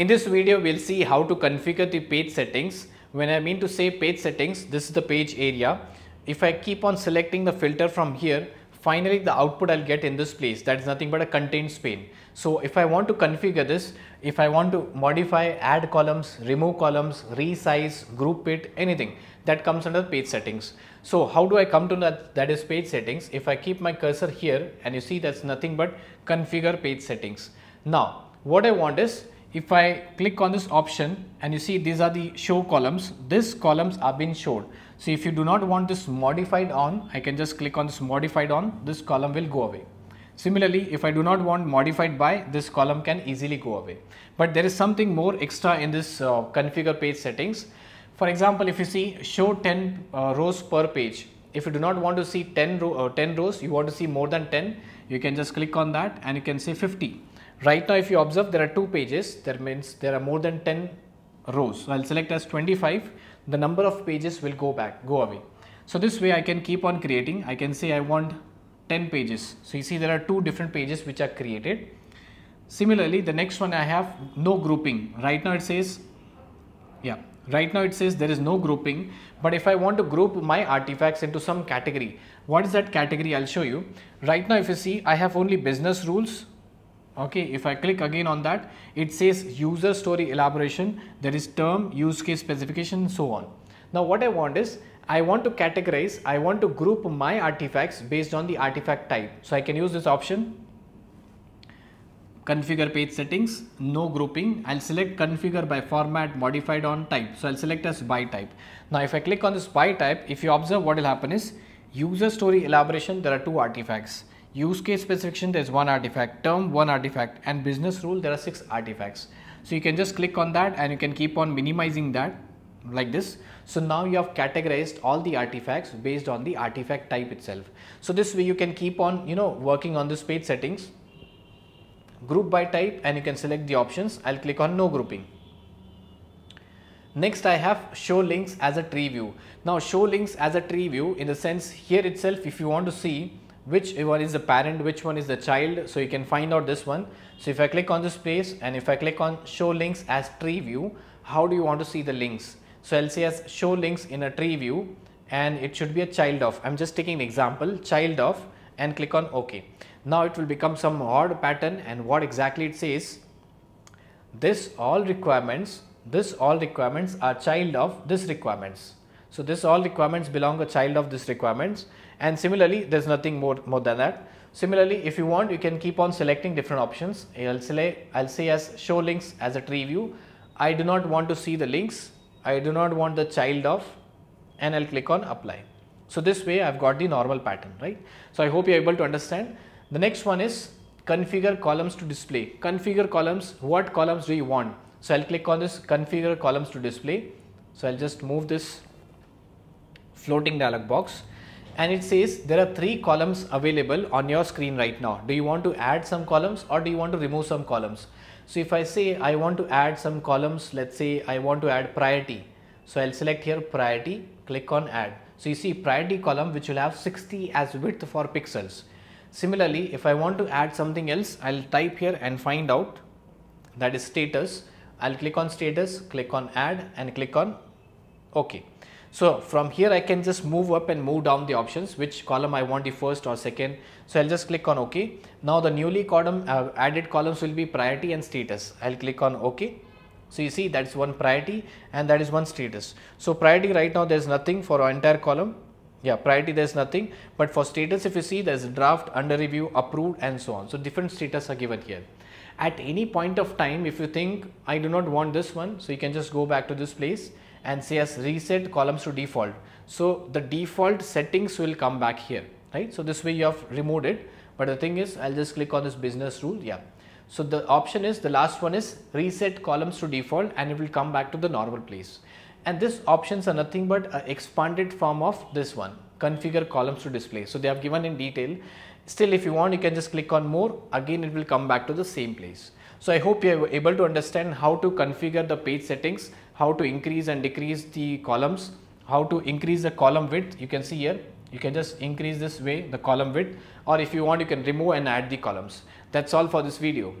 In this video, we'll see how to configure the page settings. When I mean to say page settings, this is the page area. If I keep on selecting the filter from here, finally the output I'll get in this place. That is nothing but a contained pane. So if I want to configure this, if I want to modify, add columns, remove columns, resize, group it, anything that comes under page settings. So how do I come to that, that is page settings? If I keep my cursor here and you see that's nothing but configure page settings. Now what I want is if I click on this option and you see these are the show columns, these columns are being shown. So if you do not want this modified on, I can just click on this modified on, this column will go away. Similarly, if I do not want modified by, this column can easily go away. But there is something more extra in this uh, configure page settings. For example, if you see show 10 uh, rows per page, if you do not want to see 10, row, uh, 10 rows, you want to see more than 10, you can just click on that and you can say 50. Right now, if you observe, there are two pages, that means there are more than 10 rows. So I'll select as 25, the number of pages will go back, go away. So this way I can keep on creating, I can say I want 10 pages. So you see there are two different pages which are created. Similarly, the next one I have no grouping. Right now it says, yeah, right now it says there is no grouping. But if I want to group my artifacts into some category, what is that category? I'll show you. Right now if you see, I have only business rules, okay if i click again on that it says user story elaboration there is term use case specification so on. Now what i want is i want to categorize i want to group my artifacts based on the artifact type. So i can use this option. Configure page settings no grouping. I'll select configure by format modified on type. So i'll select as by type. Now if i click on this by type if you observe what will happen is user story elaboration there are two artifacts use case specification there is one artifact. Term one artifact. And business rule there are six artifacts. So you can just click on that and you can keep on minimizing that like this. So now you have categorized all the artifacts based on the artifact type itself. So this way you can keep on you know working on this page settings. Group by type and you can select the options. I'll click on no grouping. Next I have show links as a tree view. Now show links as a tree view in the sense here itself if you want to see which one is the parent, which one is the child. So you can find out this one. So if I click on this place and if I click on show links as tree view, how do you want to see the links? So I'll say as show links in a tree view and it should be a child of. I'm just taking an example, child of and click on OK. Now it will become some odd pattern and what exactly it says, this all requirements, this all requirements are child of this requirements. So this all requirements belong a child of this requirements and similarly there is nothing more, more than that. Similarly, if you want you can keep on selecting different options. I'll say, I'll say as show links as a tree view. I do not want to see the links. I do not want the child of and I'll click on apply. So this way I've got the normal pattern, right? So I hope you're able to understand. The next one is configure columns to display. Configure columns, what columns do you want? So I'll click on this configure columns to display. So I'll just move this floating dialog box and it says there are three columns available on your screen right now. Do you want to add some columns or do you want to remove some columns? So if I say I want to add some columns, let's say I want to add priority. So I'll select here priority, click on add. So you see priority column which will have 60 as width for pixels. Similarly, if I want to add something else, I'll type here and find out that is status. I'll click on status, click on add and click on OK. So from here I can just move up and move down the options which column I want the first or second. So I'll just click on OK. Now the newly column uh, added columns will be priority and status. I'll click on OK. So you see that's one priority and that is one status. So priority right now there is nothing for our entire column. Yeah, priority there is nothing, but for status if you see there is draft, under review, approved and so on. So different status are given here. At any point of time if you think I do not want this one, so you can just go back to this place and say as reset columns to default. So the default settings will come back here, right? So this way you have removed it. But the thing is, I'll just click on this business rule. Yeah. So the option is the last one is reset columns to default and it will come back to the normal place. And this options are nothing but an expanded form of this one configure columns to display. So they have given in detail. Still if you want you can just click on more again it will come back to the same place. So I hope you are able to understand how to configure the page settings how to increase and decrease the columns, how to increase the column width. You can see here, you can just increase this way the column width or if you want you can remove and add the columns. That's all for this video.